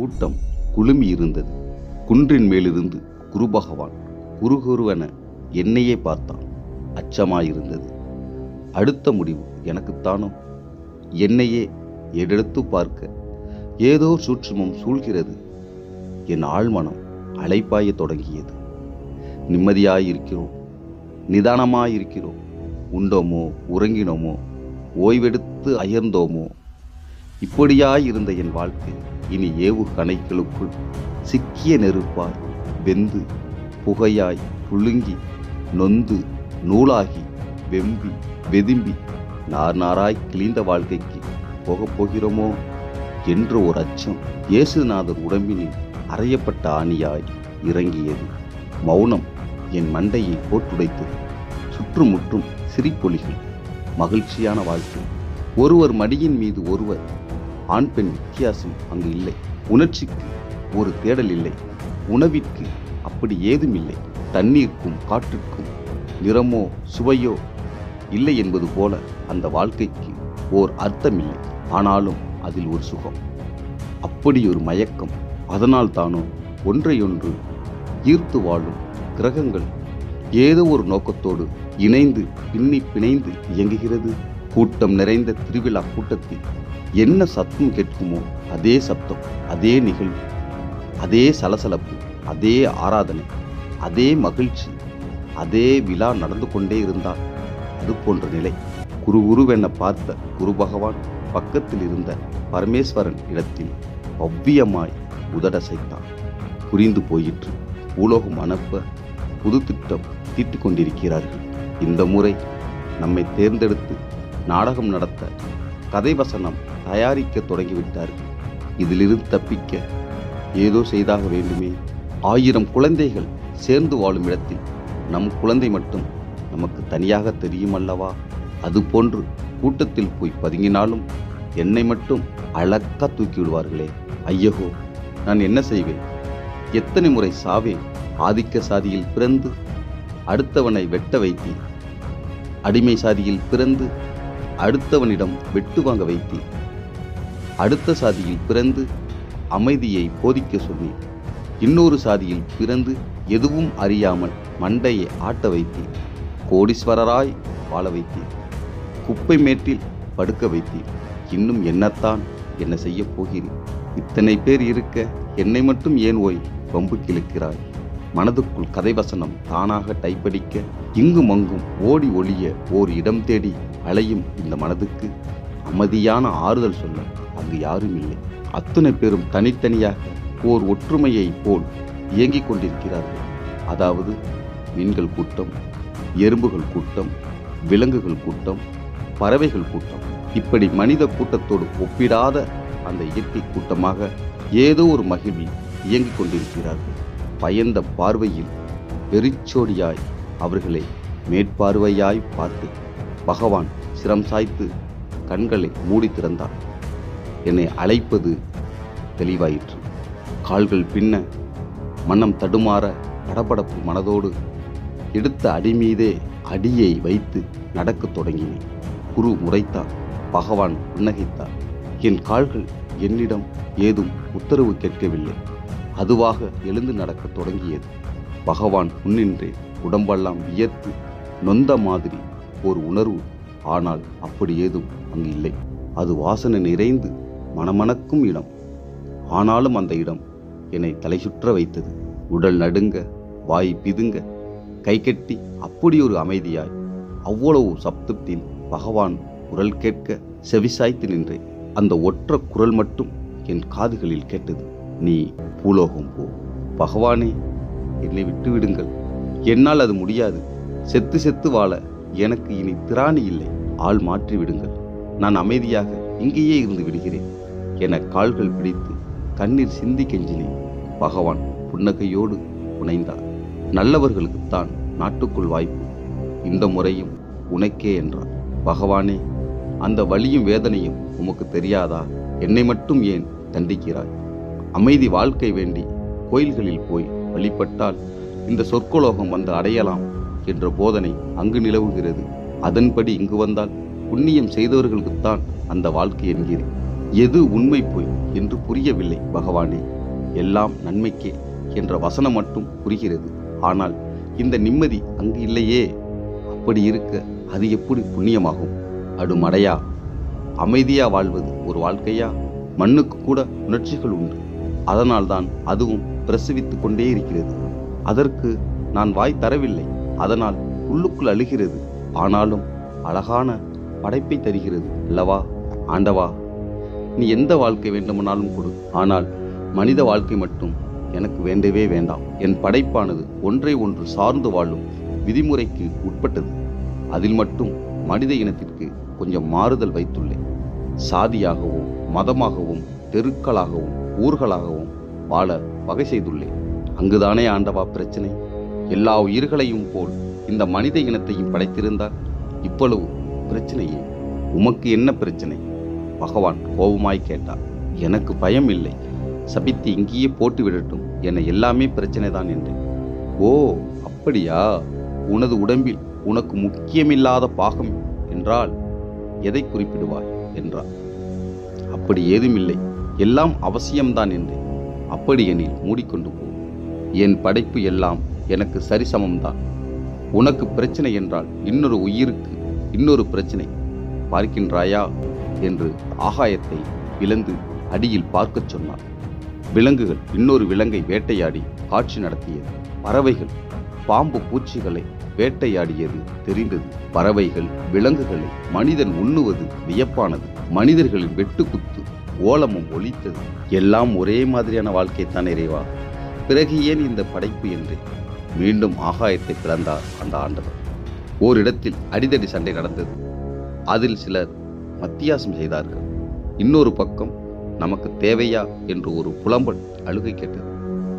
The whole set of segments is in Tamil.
கூட்டம் குழுமி இருந்தது. குன்றின் மேலிருந்து குரு பகவான் என்னையே பார்த்தான். அச்சமாயிருந்தது. அடுத்த முடிவு எனக்குத்தானோ? என்னையே எடுத்து பார்க்க ஏதோ சூட்சுமம் சூழ்கிறது. என் ஆழ்மனம் அலைப்பாய தொடங்கியது. நிம்மதியாயிருக்கிறோம். நிதானமாயிருக்கிறோம். உண்டோமோ? உறங்கினோமோ? ஓய்வெடுத்து அயர்ந்தோமோ? இப்படியாயிருந்த என் வாழ்க்கை இனி ஏவு கணைகளுக்குள் சிக்கிய நெருப்பாய் வெந்து புகையாய் புழுங்கி நொந்து நூலாகி வெம்பி வெதும்பி நார் நாராய் கிழிந்த வாழ்க்கைக்கு போகப் போகிறோமோ என்ற ஒரு அச்சம் இயேசுநாதர் உடம்பினில் அறையப்பட்ட ஆணியாய் இறங்கியது. மௌனம் என் மண்டையை போட்டுடைத்தது. சுற்றுமுற்றும் சிரிப்பொலிகள் மகிழ்ச்சியான வாழ்க்கை. ஒருவர் மடியின் மீது ஒருவர் ஆண் பெண் வித்தியாசம் அங்கு இல்லை. உணர்ச்சிக்கு ஒரு தேடல் இல்லை. உணவிற்கு அப்படி ஏதும் இல்லை. தண்ணீருக்கும் காற்றுக்கும் நிறமோ சுவையோ இல்லை என்பது போல அந்த வாழ்க்கைக்கு ஓர் அர்த்தமில்லை ஆனாலும் அதில் ஒரு சுகம். அப்படி ஒரு மயக்கம். அதனால் தானோ ஒன்றையொன்று ஈர்த்து வாழும் கிரகங்கள் ஏதோ ஒரு நோக்கத்தோடு இணைந்து பின்னி பிணைந்து இயங்குகிறது. கூட்டம் நிறைந்த திருவிழா கூட்டத்தில் என்ன சத்தம் கேட்குமோ அதே சத்தம் அதே நிகழ்வு அதே சலசலப்பு அதே ஆராதனை அதே மகிழ்ச்சி அதே விழா நடந்து கொண்டே இருந்தால் அது போன்ற நிலை. குரு குருவென பார்த்த குரு பகவான் பக்கத்தில் இருந்த பரமேஸ்வரன் இடத்தில் பவ்யமாய் உதடசைத்தான். புரிந்து போயிற்று. பூலோகம் அனுப்ப புது திட்டம் தீட்டிக் கொண்டிருக்கிறார்கள். இந்த முறை நம்மை தேர்ந்தெடுத்து நாடகம் நடத்த கதை வசனம் தயாரிக்க தொடங்கிவிட்டார். இதிலிருந்து தப்பிக்க ஏதோ செய்தாக வேண்டுமே. ஆயிரம் குழந்தைகள் சேர்ந்து வாழும் இடத்தில் நம் குழந்தை மட்டும் நமக்கு தனியாக தெரியும் அல்லவா அதுபோன்று கூட்டத்தில் போய் பதுங்கினாலும் என்னை மட்டும் அழக்கா தூக்கி விடுவார்களே ஐயகோ நான் என்ன செய்வேன்? எத்தனை முறை சாவேன் ஆதிக்க சாதியில் பிறந்து அடுத்தவனை வெட்ட வைத்தேன். அடிமை சாதியில் பிறந்து அடுத்தவனிடம் வெட்டு வாங்க வைத்தேன். அடுத்த சாதியில் பிறந்து அமைதியை போதிக்க சொன்னேன் இன்னொரு சாதியில் பிறந்து எதுவும் அறியாமல் மண்டையை ஆட்ட வைத்தேன். கோடீஸ்வரராய் வாழ வைத்தேன். குப்பை மேட்டில் படுக்க வைத்தேன். இன்னும் என்னத்தான் என்ன செய்யப் போகிறேன்? இத்தனை பேர் இருக்க என்னை மட்டும் ஏன் ஓய் வம்பு கிழக்கிறாய்? மனதுக்குள் கதை வசனம் தானாக டைப்படிக்க இங்கும் அங்கும் ஓடி ஒளிய ஓர் இடம் தேடி அலையும் இந்த மனதுக்கு அமைதியான ஆறுதல் சொல்ல. அங்கு யாரும் இல்லை அத்தனை பேரும் தனித்தனியாக ஓர் ஒற்றுமையை போல் இயங்கிக் கொண்டிருக்கிறார்கள். அதாவது மீன்கள் கூட்டம் எறும்புகள் கூட்டம் விலங்குகள் கூட்டம் பறவைகள் கூட்டம். இப்படி மனித கூட்டத்தோடு ஒப்பிடாத அந்த இயற்கை கூட்டமாக ஏதோ ஒரு மகிழ்வில் இயங்கிக் கொண்டிருக்கிறார்கள். பயந்த பார்வையில் வெறிச்சோடியாய் அவர்களை மேற்பார்வையாய் பார்த்து பகவான் சிரம் சாய்த்து கண்களை மூடி திறந்தார். என்னை அழைப்பது தெளிவாயிற்று. கால்கள் பின்ன மனம் தடுமாற படபடப்பு மனதோடு எடுத்த அடி மீதே அடியை வைத்து நடக்கத் தொடங்கினேன். குரு முறைத்தார் பகவான் புன்னகைத்தார். என் கால்கள் என்னிடம் ஏதும் உத்தரவு கேட்கவில்லை. அதுவாக எழுந்து நடக்கத் தொடங்கியது. பகவான் முன்னின்றே உடம்பெல்லாம் வியத்து நொந்த மாதிரி ஒரு உணர்வு. ஆனால் அப்படி ஏதும் அங்கு இல்லை அது வாசனை நிறைந்து மணமணக்கும் இடம். ஆனாலும் அந்த இடம் என்னை தலைசுற்ற வைத்தது. உடல் நடுங்க வாய் பிதுங்க கை கட்டி அப்படி ஒரு அமைதியாய் அவ்வளவு சப்தத்தில் பகவான் குரல் கேட்க செவிசாய்த்து நின்றேன். அந்த ஒற்ற குரல் மட்டும் என் காதுகளில் கேட்டது. நீ பூலோகம் போ. பகவானே என்னை விட்டு விடுங்கள் என்னால் அது முடியாது. செத்து செத்து வாழ எனக்கு இனி திராணி இல்லை. ஆள் மாற்றி விடுங்கள் நான் அமைதியாக இங்கேயே இருந்து விடுகிறேன். என கால்கள் பிடித்து கண்ணீர் சிந்தி கெஞ்சினி பகவான் புன்னகையோடு புனைந்தார். நல்லவர்களுக்குத்தான் நாட்டுக்குள் வாய்ப்பு. இந்த முறையும் உனக்கே என்றார். பகவானே அந்த வழியும் வேதனையும் உமக்கு தெரியாதா? என்னை மட்டும் ஏன் தண்டிக்கிறாய்? அமைதி வாழ்க்கை வேண்டி கோயில்களில் போய் வழிபட்டால் இந்த சொற்கலோகம் வந்து அடையலாம் என்ற போதனை அங்கு நிலவுகிறது. அதன்படி இங்கு வந்தால் புண்ணியம் செய்தவர்களுக்குத்தான் அந்த வாழ்க்கை என்கிறேன். எது உண்மை பொய் என்று புரியவில்லை பகவானே. எல்லாம் நன்மைக்கே என்ற வசனம் மட்டும் புரிகிறது. ஆனால் இந்த நிம்மதி அங்கு இல்லையே. அப்படி இருக்க அது எப்படி புண்ணியமாகும்? அடுமடையா? அமைதியா வாழ்வது ஒரு வாழ்க்கையா? மண்ணுக்கு கூட உணர்ச்சிகள் உண்டு. அதனால்தான் அதுவும் பிரசவித்து கொண்டே இருக்கிறது. அதற்கு நான் வாய் தரவில்லை. அதனால் உள்ளுக்குள் அழுகிறது. ஆனாலும் அழகான படைப்பை தருகிறது. அல்லவா? ஆண்டவா நீ எந்த வாழ்க்கை வேண்டுமானாலும் கொடு. ஆனால் மனித வாழ்க்கை மட்டும் எனக்கு வேண்டவே வேண்டாம். என் படைப்பானது ஒன்றை ஒன்று சார்ந்து வாழும் விதிமுறைக்கு உட்பட்டது. அதில் மட்டும் மனித இனத்திற்கு கொஞ்சம் மாறுதல் வைத்துள்ளேன். சாதியாகவும் மதமாகவும் தெருக்களாகவும் ஊர்களாகவும் வாழ வகை செய்துள்ளேன். அங்குதானே ஆண்டவா பிரச்சனை? எல்லா உயிர்களையும் போல் இந்த மனித இனத்தையும் படைத்திருந்தால் இவ்வளவு பிரச்சனையே. உமக்கு என்ன பிரச்சனை? பகவான் கோபமாய் கேட்டார். எனக்கு பயம் இல்லை சபித்து இங்கேயே போட்டு விடட்டும். என எல்லாமே பிரச்சனை தான் என்றேன். ஓ அப்படியா? உனது உடம்பில் உனக்கு முக்கியமில்லாத பாகம் என்றால் எதை குறிப்பிடுவாய்? என்றார். அப்படி ஏதுமில்லை. எல்லாம் அவசியம்தான் என்றேன். அப்படி எனில் மூடிக்கொண்டு போ. என் படைப்பு எல்லாம் எனக்கு சரிசமம்தான். உனக்கு பிரச்சனை என்றால் இன்னொரு உயிருக்கு இன்னொரு பிரச்சனை. பார்க்கின்றாயா? என்று ஆகாயத்தை விலந்து அடியில் பார்க்கச் சொன்னார். விலங்குகள் இன்னொரு விலங்கை வேட்டையாடி காட்சி நடத்தியது. பறவைகள் பாம்பு பூச்சிகளை வேட்டையாடியது தெரிந்தது. பறவைகள் விலங்குகளை மனிதன் உண்ணுவது வியப்பானது. மனிதர்களின் வெட்டுக்குத்து ஓலமும் ஒலித்தது. எல்லாம் ஒரே மாதிரியான வாழ்க்கை தான் இறைவா பிறகு ஏன் இந்த படைப்பு என்று? மீண்டும் ஆகாயத்தை பிளந்தார் அந்த ஆண்டவர். ஓரிடத்தில் அடிதடி சண்டை நடந்தது. அதில் சிலர் அத்தியாசம் செய்தார்கள். இன்னொரு பக்கம் நமக்கு தேவையா என்று ஒரு புலம்பல் அழுகை கேட்டது.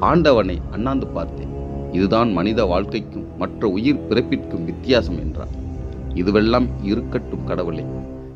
ஆண்டவனை அண்ணாந்து பார்த்தேன். இதுதான் மனித வாழ்க்கைக்கும் மற்ற உயிர் பிறப்பிற்கும் வித்தியாசம் என்றார். இதுவெல்லாம் இருக்கட்டும் கடவுளே.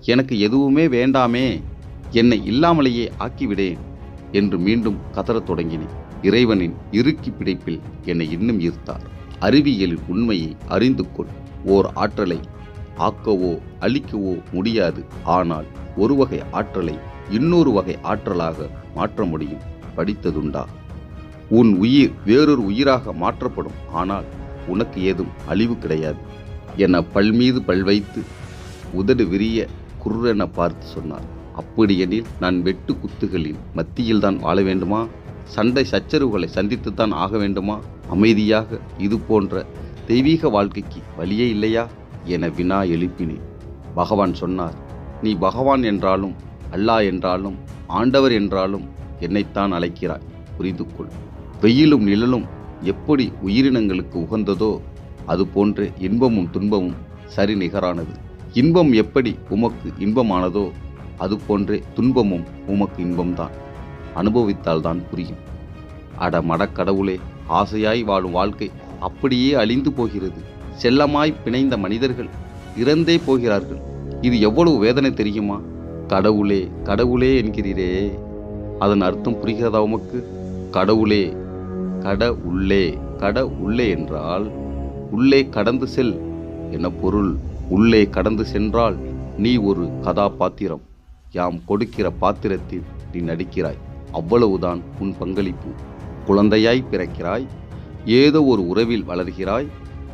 எனக்கு எதுவுமே வேண்டாமே. என்னை இல்லாமலேயே ஆக்கிவிடேன் என்று மீண்டும் கதறத் தொடங்கினேன். இறைவனின் இறுக்கி பிடிப்பில் என்னை இன்னும் ஈர்த்தார். அறிவியலின் உண்மையை அறிந்து கொள். ஓர் ஆற்றலை ஆக்கவோ அழிக்கவோ முடியாது. ஆனால் ஒரு வகை ஆற்றலை இன்னொரு வகை ஆற்றலாக மாற்ற முடியும். படித்ததுண்டா? உன் உயிர் வேறொரு உயிராக மாற்றப்படும். ஆனால் உனக்கு ஏதும் அழிவு கிடையாது. என பல் மீது பல் வைத்து உதடு விரிய குர்ரென பார்த்து சொன்னார். அப்படியெனில் நான் வெட்டு குத்துகளின் மத்தியில்தான் வாழ வேண்டுமா? சண்டை சச்சரவுகளை சந்தித்துத்தான் ஆக வேண்டுமா? அமைதியாக இது போன்ற தெய்வீக வாழ்க்கைக்கு வழியே இல்லையா? என வினா எழுப்பினேன். பகவான் சொன்னார் நீ பகவான் என்றாலும் அல்லாஹ் என்றாலும் ஆண்டவர் என்றாலும் என்னைத்தான் அழைக்கிறாய். புரிந்து கொள். வெயிலும் நிழலும் எப்படி உயிரினங்களுக்கு உகந்ததோ அதுபோன்று இன்பமும் துன்பமும் சரி நிகரானது. இன்பம் எப்படி உமக்கு இன்பமானதோ அதுபோன்றே துன்பமும் உமக்கு இன்பம்தான். அனுபவித்தால்தான் புரியும். அட மடக்கடவுளே ஆசையாய் வாழும் வாழ்க்கை அப்படியே அழிந்து போகிறது. செல்லமாய் பிணைந்த மனிதர்கள் இறந்தே போகிறார்கள். இது எவ்வளவு வேதனை தெரியுமா? கடவுளே கடவுளே என்கிறீரே. அதன் அர்த்தம் புரிகிறதா உமக்கு? கடவுளே கட உள்ளே கட உள்ளே என்றால் உள்ளே கடந்து செல் என பொருள். உள்ளே கடந்து சென்றால் நீ ஒரு கதாபாத்திரம். யாம் கொடுக்கிற பாத்திரத்தில் நீ நடிக்கிறாய். அவ்வளவுதான் உன் பங்களிப்பு. குழந்தையாய் பிறக்கிறாய். ஏதோ ஒரு உறவில் வளர்கிறாய்.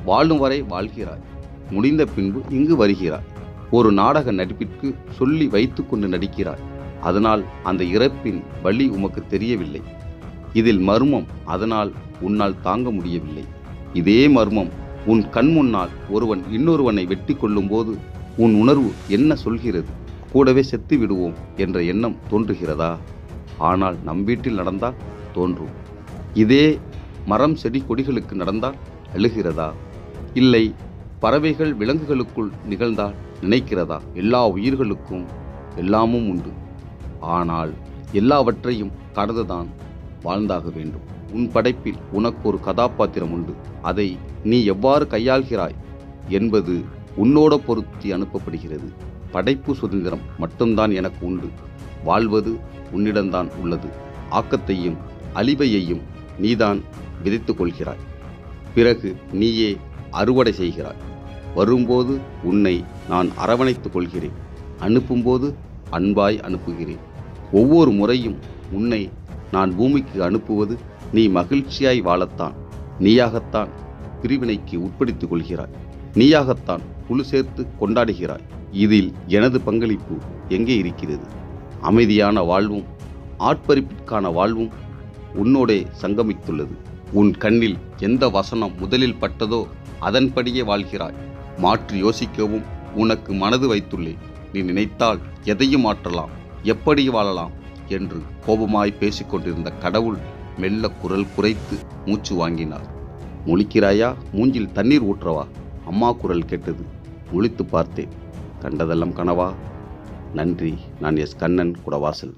வாழும் வரை வாழ்கிறாய். முடிந்த பின்பு இங்கு வருகிறாய். ஒரு நாடக நடிப்பிற்கு சொல்லி வைத்துக்கொண்டு நடிக்கிறாய். அதனால் அந்த இறப்பின் வழி உமக்கு தெரியவில்லை. இதில் மர்மம் அதனால் உன்னால் தாங்க முடியவில்லை. இதே மர்மம் உன் கண் முன்னால் ஒருவன் இன்னொருவனை வெட்டி கொள்ளும்போது உன் உணர்வு என்ன சொல்கிறது? கூடவே செத்து விடுவோம் என்ற எண்ணம் தோன்றுகிறதா? ஆனால் நம் வீட்டில் நடந்தால் தோன்றும். இதே மரம் செடி கொடிகளுக்கு நடந்தால் அழுகிறதா? இல்லை பறவைகள் விலங்குகளுக்குள் நிகழ்ந்தால் நினைக்கிறதா? எல்லா உயிர்களுக்கும் எல்லாமும் உண்டு. ஆனால் எல்லாவற்றையும் கடந்துதான் வாழ்ந்தாக வேண்டும். உன் படைப்பில் உனக்கு ஒரு கதாபாத்திரம் உண்டு. அதை நீ எவ்வாறு கையாள்கிறாய் என்பது உன்னோட பொருத்தி அனுப்பப்படுகிறது. படைப்பு சுதந்திரம் மட்டும்தான் எனக்கு உண்டு. வாழ்வது உன்னிடம்தான் உள்ளது. ஆக்கத்தையும் அழிவையையும் நீதான் விதைத்து கொள்கிறாய். பிறகு நீயே அறுவடை செய்கிறாய். வரும்போது உன்னை நான் அரவணைத்துக் கொள்கிறேன். அனுப்பும்போது அன்பாய் அனுப்புகிறேன். ஒவ்வொரு முறையும் உன்னை நான் பூமிக்கு அனுப்புவது நீ மகிழ்ச்சியாய் வாழத்தான். நீயாகத்தான் பிரிவினைக்கு உட்படுத்திக் கொள்கிறாய். நீயாகத்தான் குழு சேர்த்து கொண்டாடுகிறாய். இதில் எனது பங்களிப்பு எங்கே இருக்கிறது? அமைதியான வாழ்வும் ஆட்பறிப்பிற்கான வாழ்வும் உன்னோடே சங்கமித்துள்ளது. உன் கண்ணில் எந்த வசனம் முதலில் பட்டதோ அதன்படியே வாழ்கிறாய். மாற்றி யோசிக்கவும் உனக்கு மனது வைத்துள்ளேன் நீ நினைத்தால் எதையும் மாற்றலாம் எப்படி வாழலாம் என்று கோபமாய் பேசிக்கொண்டிருந்த கடவுள் மெல்ல குரல் குறைத்து மூச்சு வாங்கினார். முழிக்கிறாயா? மூஞ்சில் தண்ணீர் ஊற்றவா? அம்மா குரல் கேட்டது. முழித்து பார்த்தேன். கண்டதெல்லாம் கனவா? நன்றி. நான் எஸ். கண்ணன் குடவாசல்.